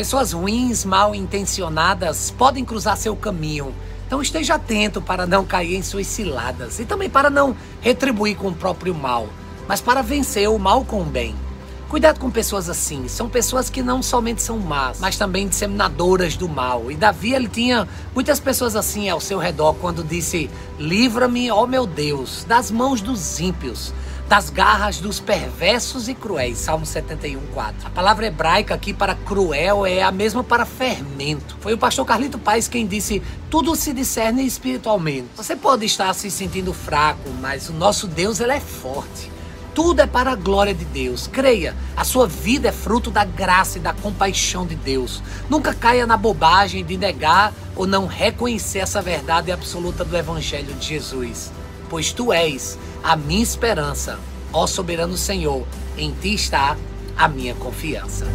Pessoas ruins, mal intencionadas podem cruzar seu caminho. Então esteja atento para não cair em suas ciladas e também para não retribuir com o próprio mal, mas para vencer o mal com o bem. Cuidado com pessoas assim. São pessoas que não somente são más, mas também disseminadoras do mal. E Davi, ele tinha muitas pessoas assim ao seu redor quando disse: Livra-me, ó meu Deus, das mãos dos ímpios, das garras dos perversos e cruéis. Salmo 71, 4. A palavra hebraica aqui para cruel é a mesma para fermento. Foi o pastor Carlito Paes quem disse: Tudo se discerne espiritualmente. Você pode estar se sentindo fraco, mas o nosso Deus ele é forte. Tudo é para a glória de Deus. Creia, a sua vida é fruto da graça e da compaixão de Deus. Nunca caia na bobagem de negar ou não reconhecer essa verdade absoluta do Evangelho de Jesus. Pois tu és a minha esperança, ó soberano Senhor, em ti está a minha confiança.